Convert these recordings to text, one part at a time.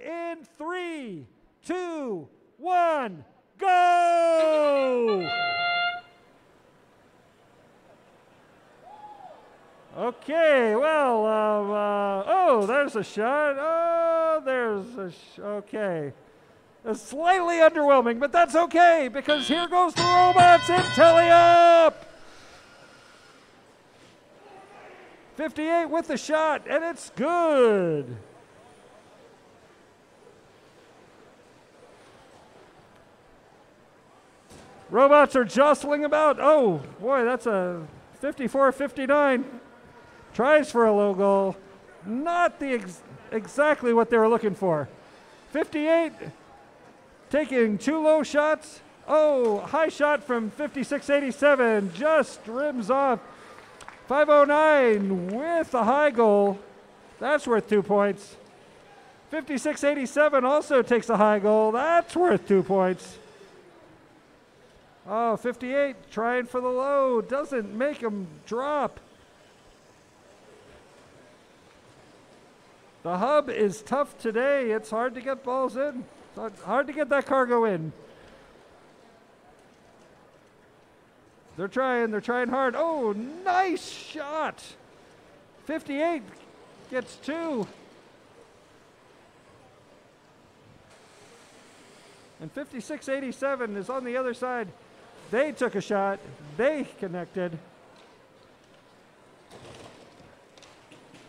in three, two, one, go! Okay, well, um, uh, oh, there's a shot. Oh, there's a okay. It's slightly underwhelming, but that's okay because here goes the robots in teleop. 58 with the shot, and it's good. Robots are jostling about. Oh, boy, that's a 54 59. Tries for a low goal. Not the ex- exactly what they were looking for. 58 taking two low shots. Oh, high shot from 5687 just rims off. 509 with a high goal. That's worth two points. 5687 also takes a high goal. That's worth two points. Oh, 58 trying for the low. Doesn't make him drop. The hub is tough today. It's hard to get balls in. It's hard to get that cargo in. They're trying, they're trying hard. Oh, nice shot. 58 gets two. And 5687 is on the other side. They took a shot. They connected.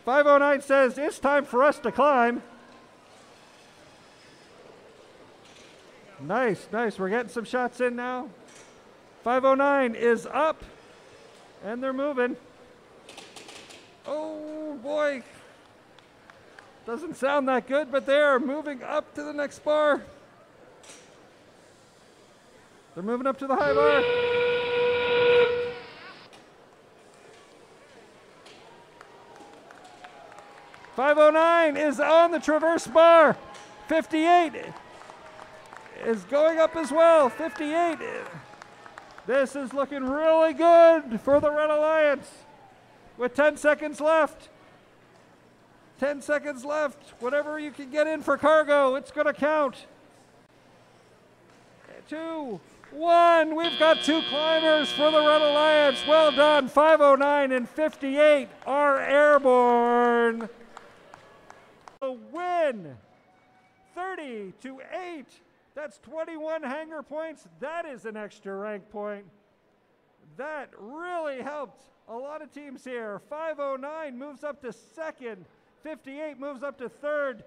509 says it's time for us to climb. Nice, nice. We're getting some shots in now. 509 is up, and they're moving. Oh boy. Doesn't sound that good, but they are moving up to the next bar. They're moving up to the high bar. Five oh nine is on the traverse bar. Fifty-eight is going up as well. Fifty-eight. This is looking really good for the Red Alliance. With ten seconds left. 10 seconds left. Whatever you can get in for cargo, it's going to count. Two, one. We've got two climbers for the Red Alliance. Well done. 509 and 58 are airborne. A win. 30 to 8. That's 21 hangar points. That is an extra rank point. That really helped a lot of teams here. 509 moves up to second. 58 moves up to third.